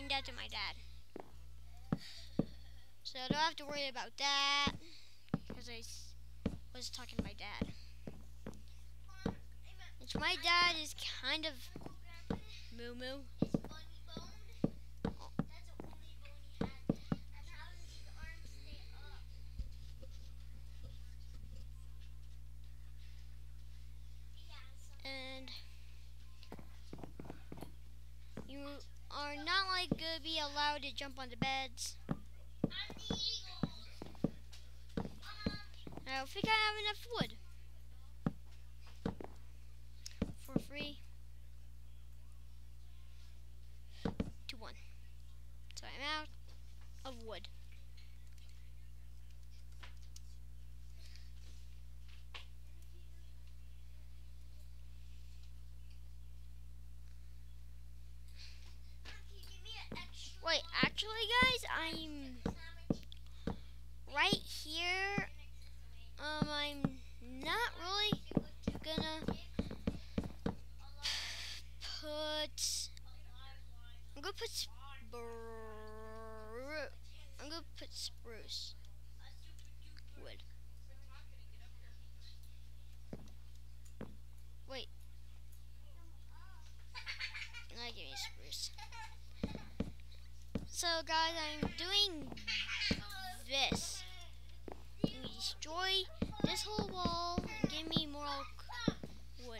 I'll that to my dad. So I don't have to worry about that. Because I was talking to my dad. Which my dad is kind of moo moo. Are not like gonna be allowed to jump on the beds. I don't think I have enough wood. For free. To one. So I'm out of wood. can you give me an extra Wait, actually guys, I'm sandwich? right here. Um, I'm not really gonna put. I'm gonna put spruce. I'm gonna put spruce wood. Wait. Not give me spruce. So guys, I'm doing this. Destroy this whole wall and give me more wood.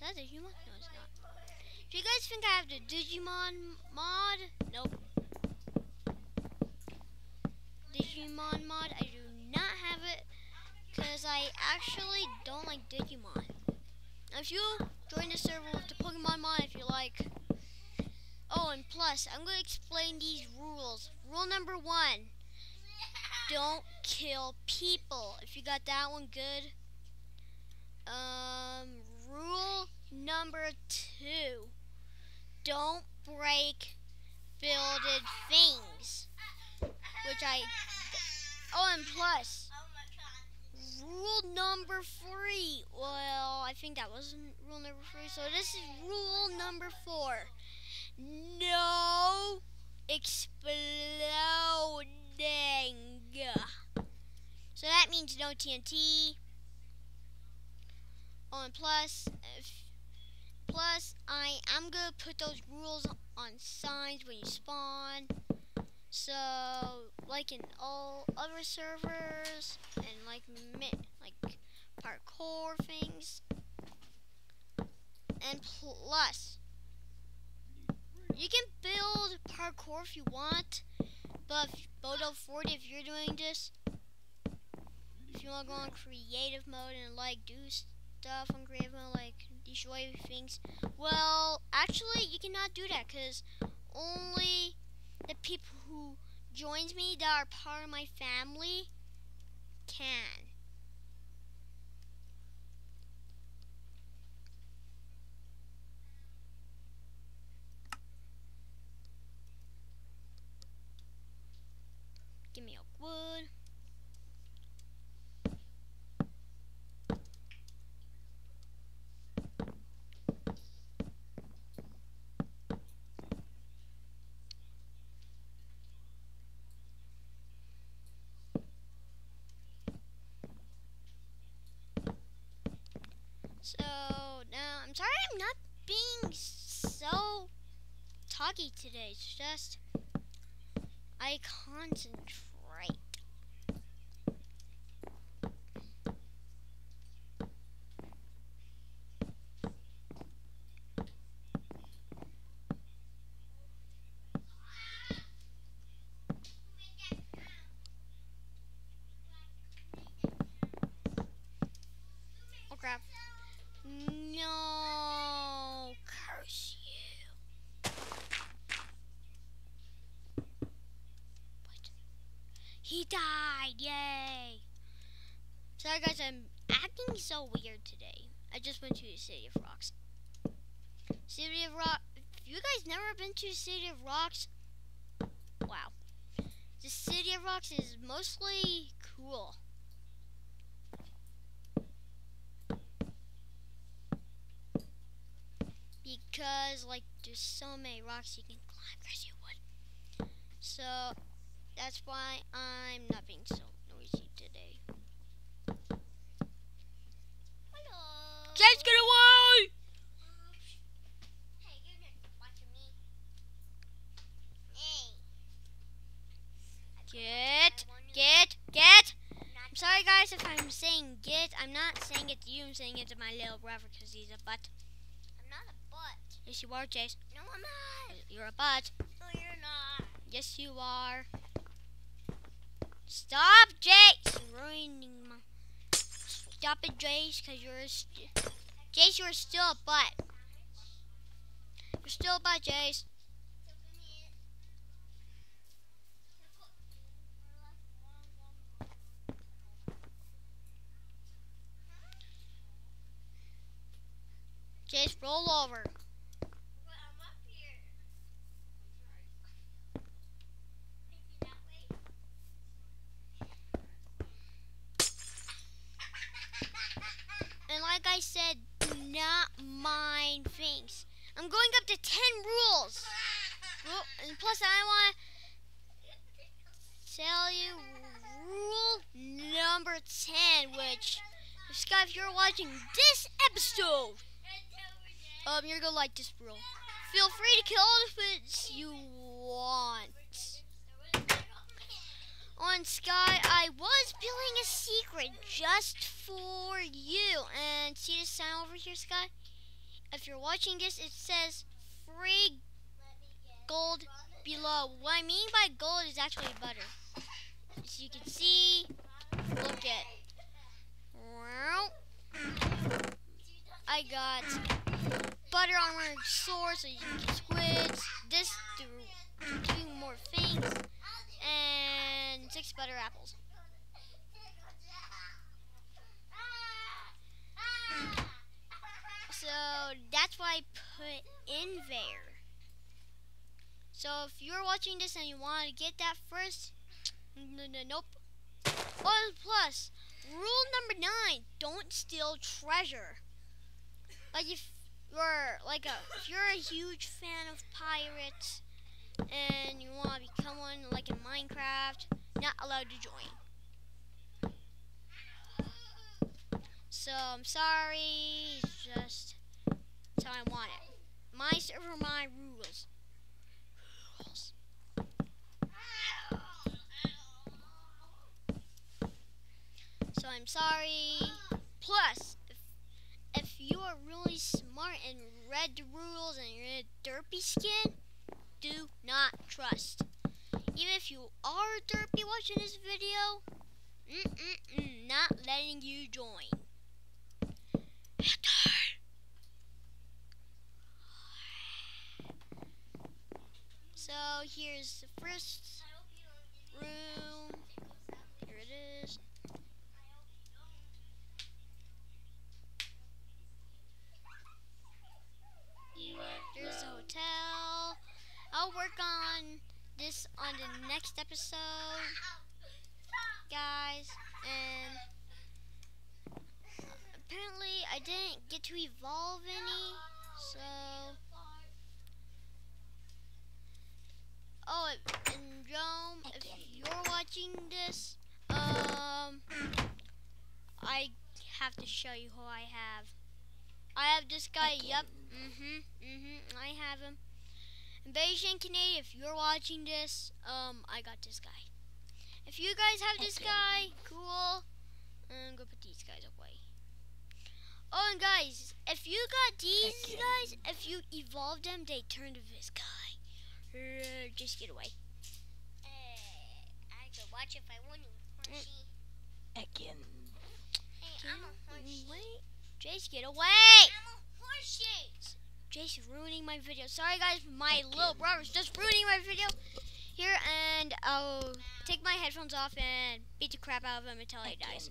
That's a human? No, it's not. Do you guys think I have the Digimon mod? Nope. Digimon mod, I do not have it because I actually don't like Digimon. If you join the server with the Pokemon mod. And plus, I'm going to explain these rules. Rule number one don't kill people. If you got that one good. Um, rule number two don't break builded things. Which I. Oh, and plus, rule number three. Well, I think that wasn't rule number three. So this is rule number four. No exploding. So that means no TNT. Oh, and plus, plus I am gonna put those rules on signs when you spawn. So, like in all other servers, and like like parkour things, and plus, you can build parkour if you want, but if, Bodo 40 if you're doing this, if you want to go on creative mode and like do stuff on creative mode, like destroy things, well, actually you cannot do that because only the people who joins me that are part of my family can. Give me a wood. So now I'm sorry I'm not being so talky today. It's just I concentrate. Oh crap. No, curse you. What? He died, yay. Sorry guys, I'm acting so weird today. I just went to the City of Rocks. City of Rock, if you guys never been to City of Rocks, wow. The City of Rocks is mostly cool. because like there's so many rocks you can climb. So that's why I'm not being so noisy today. Hello. James, get away! Hey, you're not watching me. Hey. Get, I want you get, get. I'm sorry guys if I'm saying get. I'm not saying it to you. I'm saying it to my little brother because he's a butt. I'm not a butt. Yes, you are, Jace. No, I'm not. You're a butt. No, you're not. Yes, you are. Stop, Jace! Ruining my. Stop it, Jace, because you're Jace. You're still a butt. You're still a butt, Jace. Jace, roll over. I'm going up to 10 rules. Ru- And plus, I want to tell you rule number 10, which, Scott, if you're watching this episode, um, you're gonna like this rule. Feel free to kill all the fish you want. On Sky, I was building a secret just for you. And see this sign over here, Sky? If you're watching this, it says free gold below. What I mean by gold is actually butter. As you can see, look at. I got butter armor sword so you can get squids. This to do more things. And six butter apples. That's why I put in there. So if you're watching this and you want to get that first, n- n- nope. Oh, plus, rule number nine: don't steal treasure. Like if you're like a if you're a huge fan of pirates and you want to become one like in Minecraft, not allowed to join. So I'm sorry, just how I want it. My server, my rules. Rules. So I'm sorry. Plus, if, if you are really smart and read the rules and you're in a derpy skin, do not trust. Even if you are derpy watching this video, mm-mm-mm, not letting you join. So here's the first room. Here it is. There's the hotel. I'll work on this on the next episode, guys. And apparently, I didn't get to evolve any. So, oh, and Rome, if you're watching this, um, I have to show you who I have. I have this guy. Yep. Mhm. Mhm. I have him. And BajanCanadian, if you're watching this, um, I got this guy. If you guys have this guy, cool. I'm gonna put these guys away. Oh, and guys, if you got these guys, if you evolve them, they turn to this guy. Uh, just get away. I could watch if I want to. Horsey. Again. Hey, I'm a horsey. Wait, Jace, get away! I'm a horsey. Jace is ruining my video. Sorry, guys, my little brother's just ruining my video here, and I'll take my headphones off and beat the crap out of him until he dies.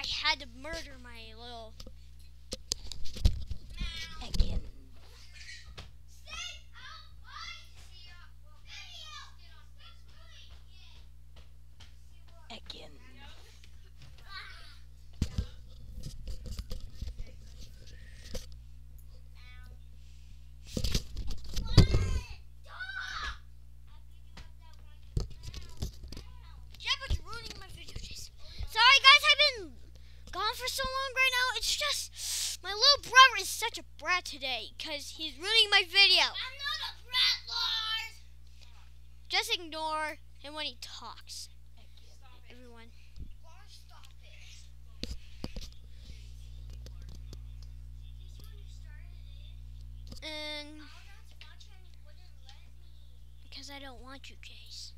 I had to murder my little such a brat today because he's ruining my video. I'm not a brat, Lars. Just ignore him when he talks. Everyone. And because I don't want you, Chase.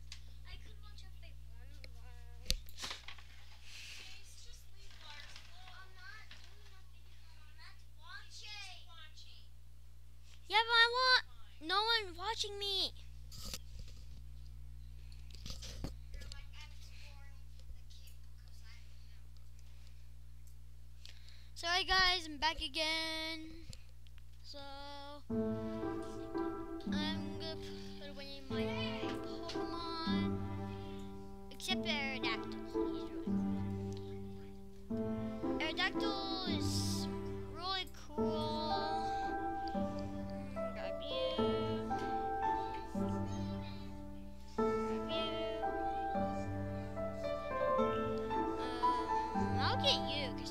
touching me! Sorry guys, I'm back again. So... Look at you.